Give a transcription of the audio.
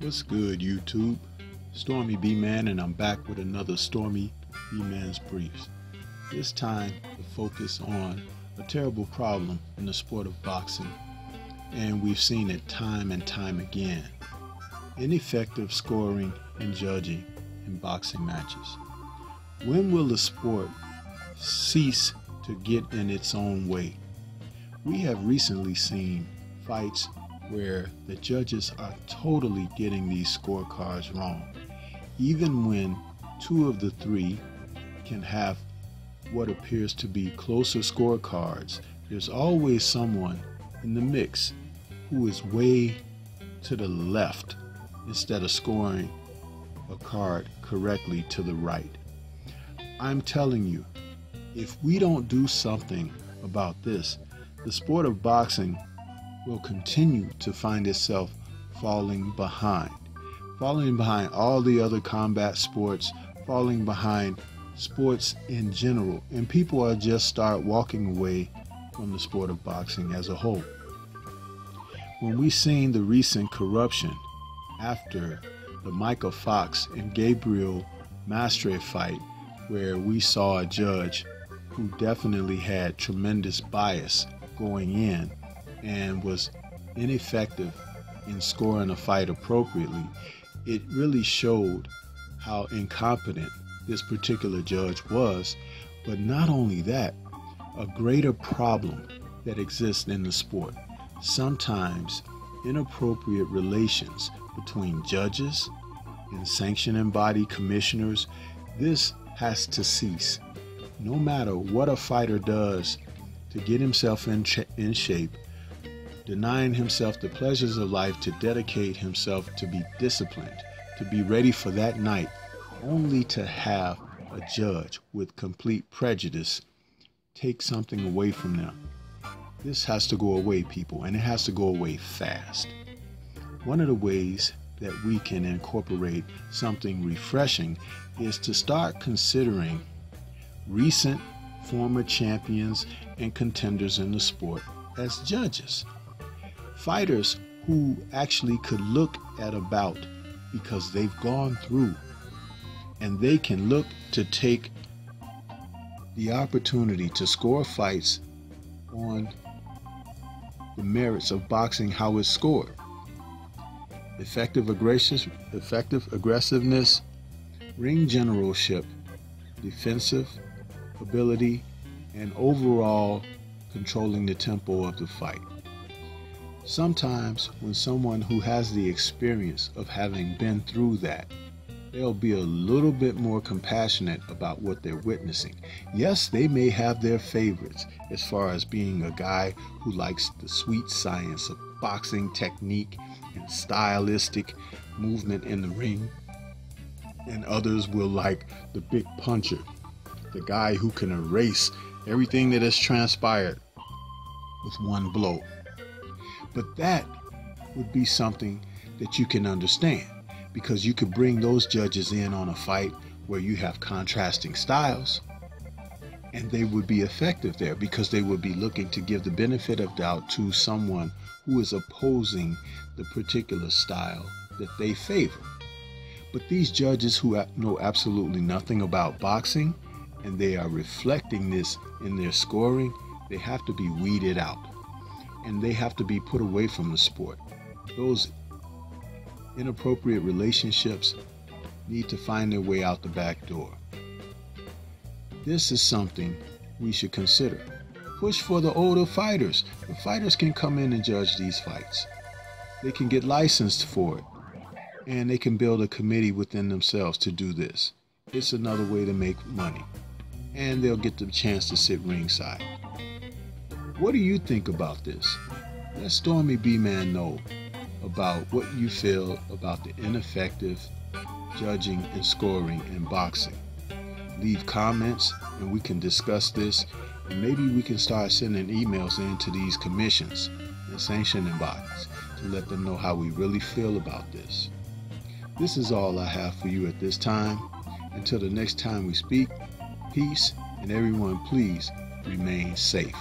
What's good, YouTube? Stormy B Man, and I'm back with another Stormy B Man's Briefs. This time, to focus on a terrible problem in the sport of boxing, and we've seen it time and time again ineffective scoring and judging in boxing matches. When will the sport cease to get in its own way? We have recently seen fights where the judges are totally getting these scorecards wrong. Even when two of the three can have what appears to be closer scorecards, there's always someone in the mix who is way to the left instead of scoring a card correctly to the right. I'm telling you, if we don't do something about this, the sport of boxing will continue to find itself falling behind, falling behind all the other combat sports, falling behind sports in general, and people are just start walking away from the sport of boxing as a whole. When we seen the recent corruption after the Mykal Fox and Gabriel Maestre fight, where we saw a judge who definitely had tremendous bias going in and was ineffective in scoring a fight appropriately, it really showed how incompetent this particular judge was. But not only that, a greater problem that exists in the sport. Sometimes inappropriate relations between judges and sanctioning body commissioners. This has to cease. No matter what a fighter does to get himself in, in shape, denying himself the pleasures of life to dedicate himself to be disciplined, to be ready for that night, only to have a judge with complete prejudice take something away from them. This has to go away, people, and it has to go away fast. One of the ways that we can incorporate something refreshing is to start considering recent former champions and contenders in the sport as judges fighters who actually could look at a bout because they've gone through. And they can look to take the opportunity to score fights on the merits of boxing how it's scored. Effective effective aggressiveness ring generalship defensive ability and overall controlling the tempo of the fight Sometimes, when someone who has the experience of having been through that, they'll be a little bit more compassionate about what they're witnessing. Yes, they may have their favorites as far as being a guy who likes the sweet science of boxing technique and stylistic movement in the ring. And others will like the big puncher, the guy who can erase everything that has transpired with one blow. But that would be something that you can understand because you could bring those judges in on a fight where you have contrasting styles and they would be effective there because they would be looking to give the benefit of doubt to someone who is opposing the particular style that they favor. But these judges who know absolutely nothing about boxing and they are reflecting this in their scoring, they have to be weeded out and they have to be put away from the sport. Those inappropriate relationships need to find their way out the back door. This is something we should consider. Push for the older fighters. The fighters can come in and judge these fights. They can get licensed for it. And they can build a committee within themselves to do this. It's another way to make money. And they'll get the chance to sit ringside. What do you think about this? Let Stormy B Man know about what you feel about the ineffective judging and scoring in boxing. Leave comments and we can discuss this and maybe we can start sending emails into these commissions and sanctioning bodies to let them know how we really feel about this. This is all I have for you at this time. Until the next time we speak, peace and everyone please remain safe.